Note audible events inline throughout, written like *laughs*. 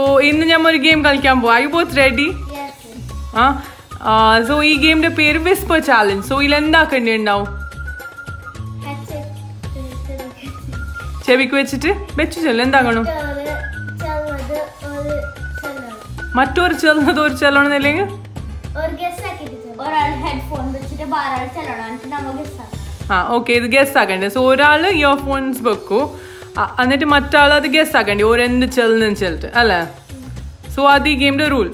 So ഇന്ന് ഞാൻ ഒരു ഗെയിം കളിക്കാൻ പോവാ ഐ ബോത്ത് റെഡി ആ സോ ഈ ഗെയിമിന്റെ പേര് വിസ്പർ ചാലഞ്ച് സോ ഇതിൽ എന്താക്കേണ്ടി ഉണ്ടാവും ചെവിക്ക് വെച്ചിട്ട് വെച്ചു ചെല്ലു എന്താക്കണം മറ്റൊരു ചെല്ലുന്നത് ഒരു ചെല്ലണമെന്നില്ലെങ്കിൽ ആ ഓക്കെ ഇത് ഗസ്റ്റ് ആക്കണ്ടേ സോ ഒരാൾ ഇയർഫോൺസ് വെക്കൂ എന്നിട്ട് മറ്റാൾ അത് ഗസ് ആക്കണ്ടി ഓരെന്ത് ചെല്ലുന്നു ചെല്ലിട്ട് അല്ലേ സോ അത് ഈ ഗെയിമിന്റെ റൂൾ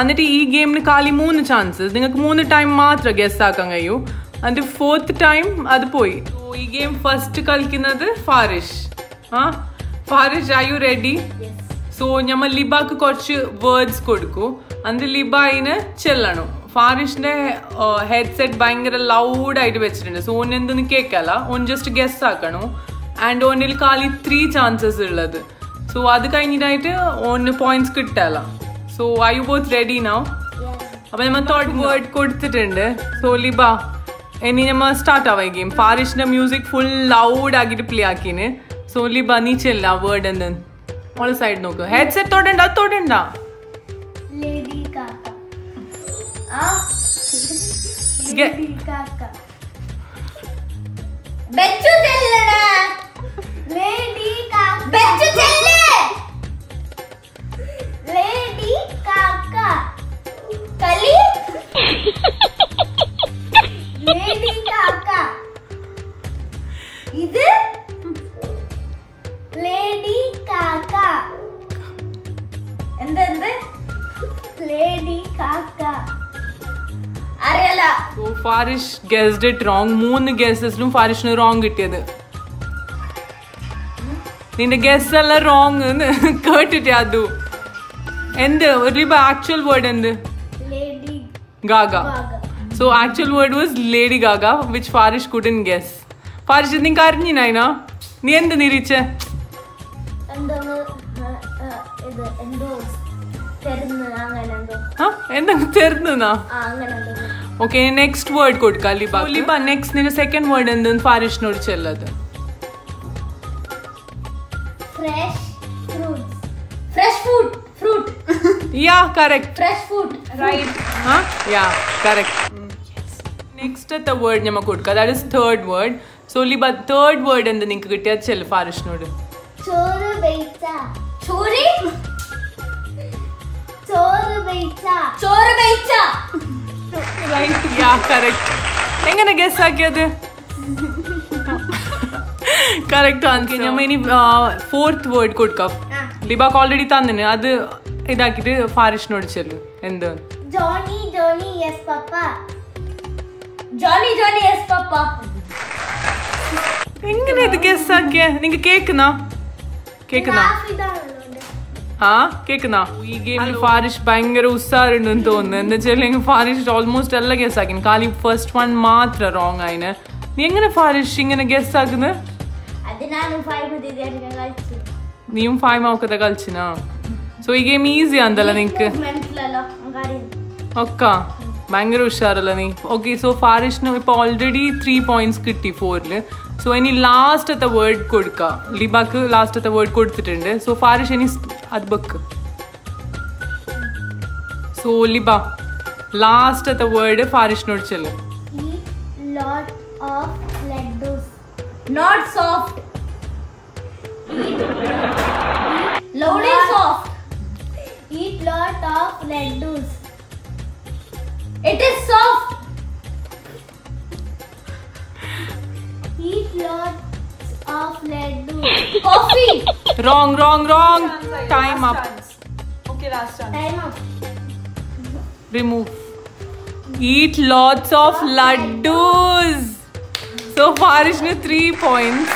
എന്നിട്ട് ഈ ഗെയിമിന് കാലി മൂന്ന് ചാൻസസ് നിങ്ങൾക്ക് മൂന്ന് ടൈം മാത്രം ഗസ് ആക്കാൻ കഴിയൂ എന്നിട്ട് ഫോർത്ത് ടൈം അത് പോയി ഈ ഗെയിം ഫസ്റ്റ് കളിക്കുന്നത് ഫാരിഷ് ആ Farish are you ready so ഞമ്മ ലിബാക്ക് കുറച്ച് വേർഡ്സ് കൊടുക്കും എന്നിട്ട് ലിബ അതിനെ ചെല്ലണം ഫാരിഷിന്റെ ഹെഡ്സെറ്റ് ഭയങ്കര ലൗഡായിട്ട് വെച്ചിട്ടുണ്ട് സോ ഓൻ എന്തെന്ന് കേൾക്കല ജസ്റ്റ് ഗസ് ആക്കണോ ആൻഡ് ഓണിൽ കാലി ത്രീ ചാൻസസ് ഉള്ളത് സോ അത് കഴിഞ്ഞിട്ടായിട്ട് ഓണിന് points കിട്ടാല so I you both ready now അപ്പൊ നമ്മൾ തോട്ട് വേർഡ് കൊടുത്തിട്ടുണ്ട് സോ ലിബ ഇനി നമ്മൾ സ്റ്റാർട്ട് ആവാം ഗെയിം ഫാരിഷിന്റെ മ്യൂസിക് ഫുൾ ലൗഡ് ആക്കിട്ട് പ്ലേ ആക്കിന് സോ ലിബ നീ ചെല്ല വേർഡ് എന്ന് ഓൾ സൈഡ് നോക്ക് ഹെഡ് സെറ്റ് അത് തൊടണ്ട ബെച്ചു തെല്ലണ లేడీ కాక బెచ్చు చెల్లె లేడీ కాక కలి లేడీ కాక ఇది లేడీ కాక ఎంత ఎంత ಲೇಡಿ ಕಾಕ ಅರೆಲ್ಲ ಫಾರಿಶ್ ಗೆಸ್ಡ್ ಇಟ್ ರಾಂಗ್ ಮೂನ್ ಗೆಸಸ್ನು ಫಾರಿಶ್ನು ರಾಂಗ್ ಇಟ್ಟಿಯದು നിന്റെ ഗസ് എല്ലാം റോങ് *laughs* കേട്ടിട്ട് അതു എന്ത് ഒരു ആക്ച്വൽ വേർഡ് എന്ത് Gaga so actual word was Lady Gaga which Farish couldn't guess Farish നിങ്ങൾക്ക് അറിഞ്ഞിനായിന നീ എന്ത് നിരീച്ച എന്താ ഓക്കെ നെക്സ്റ്റ് വേർഡ് കൊടുക്കാം ലിബ ലിബ നെക്സ്റ്റ് നിന്റെ സെക്കൻഡ് വേർഡ് എന്തെന്ന് ഫാരിഷിനോട് ചെല്ലത് Fresh fruits. Fresh food. Fruit. *laughs* yeah, correct. Fresh food. Right. Huh? Yeah, correct. Mm, yes. Next at the word നമുക്ക് കൊടുക്കുക ദാറ്റ് ഇസ് തേർഡ് വേർഡ് സോലി ബ തേർഡ് വേർഡ് എന്ത് നിങ്ങൾക്ക് കിട്ടിയാൽ ചെല്ല ഫാരിഷിനോട് ചോറ് വെയിച്ച ചോറ് ചോറ് വെയിച്ച ചോറ് വെയിച്ച റൈറ്റ് യാ കറക്റ്റ് എങ്ങനെ ഗസ് ആക്കിയത് കറക്റ്റ് ആൻസർ ഞാൻ ഇനി ഫോർത്ത് വേർഡ് കൊടുക്കാം ലിബാക്ക് ഓൾറെഡി തന്നിന് അത് ഇതാക്കിട്ട് ഫാരിഷിനോട് ചെല്ലു എന്ത് എങ്ങനെ ഇത് ഗസ് ആക്കിയ നിങ്ങൾ കേക്കുന്നാ കേക്കുന്നാ ആ കേക്കുന്നാ ഈ ഗെയിമിൽ ഫാരിഷ് ഭയങ്കര ഉസ്സാറുണ്ടെന്ന് തോന്നുന്നു എന്താ വെച്ചാൽ ഫാരിഷ് ഓൾമോസ്റ്റ് എല്ലാം ഗസ് ആക്കി കാലി ഫസ്റ്റ് വൺ മാത്രം റോങ് ആയിന് നീ എങ്ങനെ ഫാരിഷ് ഇങ്ങനെ ഗസ് ആക്കുന്നത് അത് ನಾನು ಫೈವ್ ಬಂದಿದ್ದೇನೆ കളിച്ചു നീയും ഫൈവ് മാർക്കത്തെ കളിച്ചിനാ സോ ഈ ഗെയിം ഈസി ആന്തല്ല നിങ്ങക്ക് ಮೆಂಟ್ಲಲ್ಲ ಗಾಡಿ ഒക്കെ ഭയങ്കര ഉഷാറല്ല നീ ഓക്കെ സോ ഫാരിഷിന് ഇപ്പൊ ഓൾറെഡി ത്രീ പോയിന്റ്സ് കിട്ടി ഫോറില് സോ ഇനി ലാസ്റ്റത്തെ വേർഡ് കൊടുക്ക ലിബാക്ക് ലാസ്റ്റത്തെ വേർഡ് കൊടുത്തിട്ടുണ്ട് സോ ഫാരിഷ് ഇനി സ് അത് വെക്ക് സോ ലിബ ലാസ്റ്റത്തെ വേർഡ് ഫാരിഷിനോട് ചെല്ലും Not soft. Loud and soft. Eat lot of laddus. It is soft. Eat lots of laddus. Coffee. Wrong, wrong, wrong. Time up. Chance. Okay, last chance. Time up. Remove. Eat lots of laddus. So ഫാരിഷിന് three points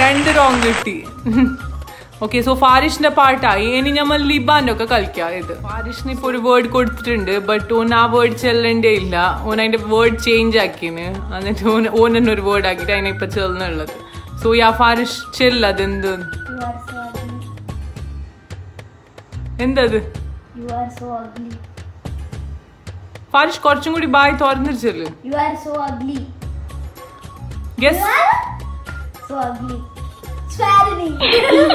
രണ്ട് wrong കിട്ടി okay so ഫാരിഷിന്റെ പാട്ടായി ഇനി നമ്മൾ ലിബാന്റെ ഒക്കെ കളിക്കാം ഇത് ഫാരിഷിന് ഇപ്പൊ ഒരു വേർഡ് കൊടുത്തിട്ടുണ്ട് ബട്ട് ഓൻ ആ വേർഡ് ചെല്ലണ്ടേ ഇല്ല ഓൻ അതിന്റെ വേർഡ് ചേഞ്ച് ആക്കിന് എന്നിട്ട് ഓൻ ഓൻ തന്നെ ഒരു വേർഡ് ആക്കിട്ട് അതിനെ ഇപ്പൊ ചെല്ലുന്നുള്ളത് സോ യാ ഫാരിഷ് ചെല്ല അത് എന്ത് എന്തത് ഫാരിഷ് കുറച്ചും കൂടി ബായ് തുറന്നിരിച്ചല്ലേ Guess. What? So ugly. It's ugly. so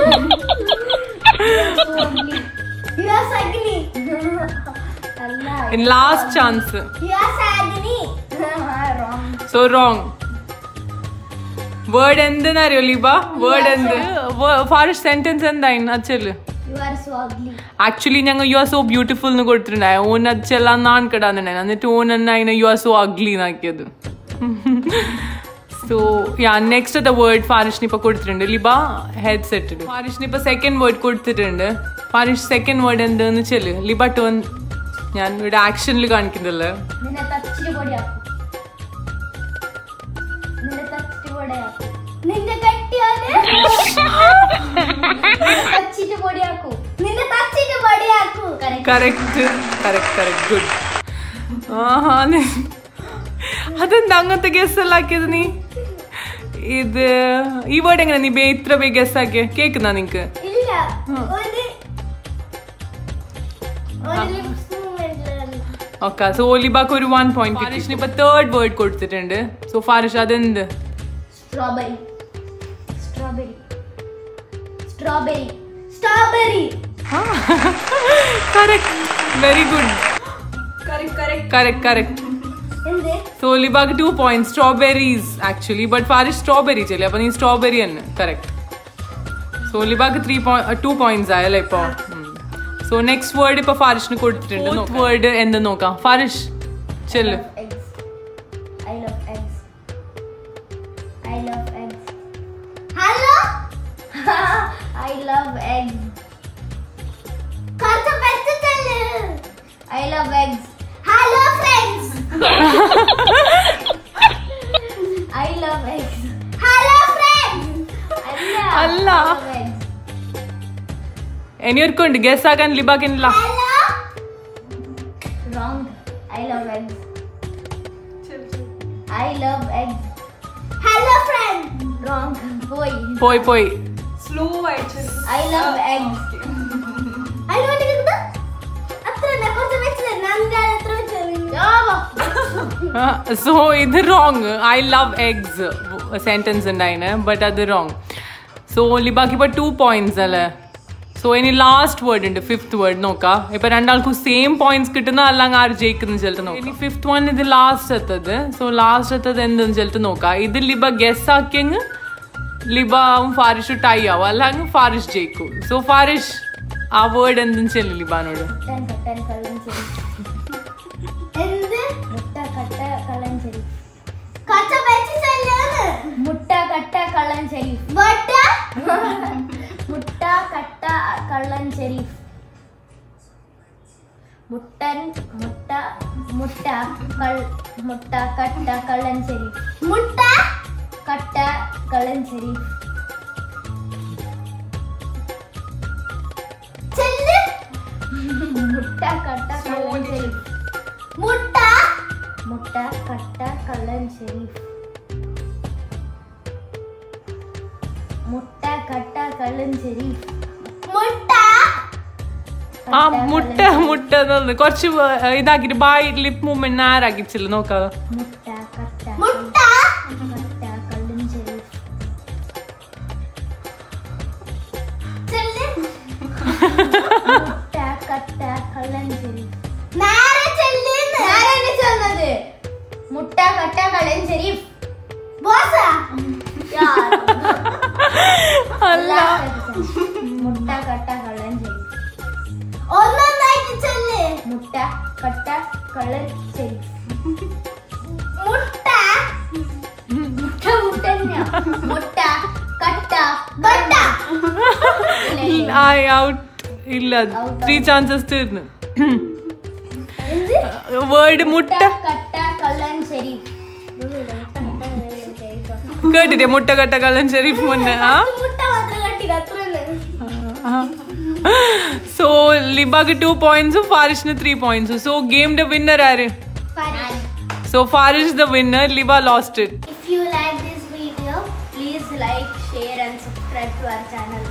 ugly. You are ugly. In last chance. You are ugly. wrong. So wrong. Word എന്തെന്നറിയോ ലിബ വേർഡ് എന്ത് ഫാറിഷ് സെന്റൻസ് എന്തായിരുന്നു അച്ഛല് ആക്ച്വലി ഞങ്ങൾ യു ആർ സോ ബ്യൂട്ടിഫുൾ എന്ന് കൊടുത്തിട്ടുണ്ടായ ഓൻ അച്ഛല്ലാന്നാണ് കിടാന്നുണ്ടായിരുന്നു എന്നിട്ട് ഓൻ എന്നായിരുന്നു you are so ugly എന്നാക്കിയത് so yeah next the word ഫാരിഷിന് ഇപ്പൊ കൊടുത്തിട്ടുണ്ട് ലിബ ഹെഡ് സെറ്റ് ഫാരിഷിന് ഇപ്പൊ സെക്കൻഡ് വേർഡ് കൊടുത്തിട്ടുണ്ട് ഫാരിഷ് സെക്കൻഡ് വേർഡ് എന്താന്ന് വെച്ചാല് ലിബ ടോൺ ഞാൻ ഇവിടെ ആക്ഷനിൽ കാണിക്കുന്നില്ല അതെന്താ അങ്ങനത്തെ ഗസ് എല്ലാം ആക്കിയത് നീ ഇത് ഈ വേർഡ് എങ്ങനെ നീ ഇത്ര പോയി ഗസ് ആക്കിയ കേക്കുന്നാ നിനക്ക് ഓക്കെ സോ ഒലിബാക്ക് ഒരു വൺ പോയിന്റ് ഫാരിഷിന് ഇപ്പൊ തേർഡ് വേർഡ് കൊടുത്തിട്ടുണ്ട് സോ ഫാരിഷ് അതെന്ത് strawberry correct very good correct correct correct correct so ലിബാക്ക് two point strawberries actually but Farish strawberry ചെല്ലി അപ്പൊ നീ സ്ട്രോബെറി തന്നെ കറക്റ്റ് സോ ലിബാക്ക് ത്രീ ടു പോയിന്റ്സ് ആയല്ലേ ഇപ്പോ സോ നെക്സ്റ്റ് വേർഡ് ഇപ്പൊ ഫാരിഷിന് കൊടുത്തിട്ടുണ്ട് വേർഡ് എന്ത് നോക്കാം ഫാരിഷ് ചെല്ലു I love eggs. I love eggs. Hello friends. Allah. ಏನ್ ಇರ್ಕೊಂಡು ಗೆಸ್ ಆಗನ್ ಲಿಬಾಗಿನ್ಲ wrong I love eggs I love eggs hello friend wrong ಪೋಯ್ ಪೋಯ್ ಪೋಯ್ ಸ್ಲೋ ಆಯ್ತು I love eggs I love eggs ಹತ್ರ ನಾ ಕೊಂಚ ವೆಚ್ಚ ನಂದ ಹತ್ರ സോ uh, ഇത് wrong I love eggs sentence ഉണ്ടായിന് ബട്ട് അത് റോങ് സോ ഓൺലി ബാക്കി ഇപ്പൊ ടു പോയിന്റ്സ് അല്ലേ സോ ഇനി ലാസ്റ്റ് വേർഡ് ഉണ്ട് ഫിഫ്ത് വേർഡ് നോക്കാം ഇപ്പൊ രണ്ടാൾക്കും സെയിം പോയിന്റ്സ് കിട്ടുന്ന അല്ലെങ്കിൽ ആര് ജയിക്കുന്ന ചിലത്ത് നോക്കാം ഇനി ഫിഫ്ത് വൺ ഇത് ലാസ്റ്റ് എത്തത് സോ ലാസ്റ്റ് എത്തത് എന്തെന്ന് ചിലത്ത് നോക്കാം ഇത് ലിബ ഗസ് ആക്കിയങ്ങ് ലിബ ആവും ഫാരിഷ് ടൈ ആവും അല്ലെങ്കിൽ ഫാരിഷ് ജയിക്കും സോ ഫാരിഷ് ആ വേർഡ് എന്തെന്ന് ലിബാനോട് கள்ளன் ஷெரீஃப் முட்டா முட்டா கட்டா கள்ளன் ஷெரீஃப் முட்டன் முட்டா முட்டா கல் முட்டா கட்டா கள்ளன் ஷெரீஃப் முட்டா கட்டா கள்ளன் ஷெரீஃப் செல்லு முட்டா கட்டா கள்ளன் ஷெரீஃப் முட்டா முட்டா கட்டா கள்ளன் ஷெரீஃப் ആ മുട്ട മുട്ട കുറച്ച് ഇതാക്കിട്ട് ബായ് ലിപ് മൂവ്മെന്റ് നേരാക്കിച്ചില്ല നോക്കാം മുട്ട കട്ട കളഞ്ചരി അല്ല മുട്ട കട്ട കളർ ശരി മുട്ട മുട്ട മുട്ട മുട്ട കട്ട ബട്ട ഐ ഔട്ട് ഇല്ല ത്രീ ചാൻസസ് തീർന്നു വേർഡ് മുട്ട കേട്ടിട്ടേ മുട്ട കട്ട കള്ളൻ ഷെരീഫ് മുന്നേ ആ *laughs* So Liba got 2 points, Farish ne 3 points. So game the winner are Farish. So Farish the winner, Liba lost it. If you like this video, please like, share and subscribe to our channel.